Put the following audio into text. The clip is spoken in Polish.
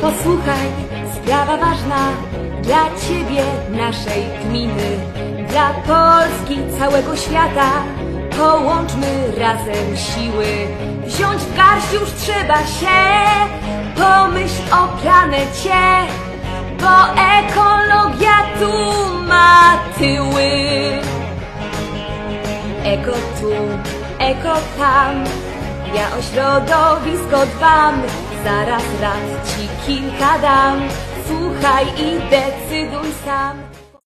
Posłuchaj, sprawa ważna dla ciebie, naszej gminy, dla Polski, całego świata. Połączmy razem siły, wziąć w garść już trzeba się. Pomyśl o planecie, bo ekologia tu ma tyły. Eko tu, eko tam, ja o środowisko dbam, zaraz rad ci kilka dam. Słuchaj i decyduj sam.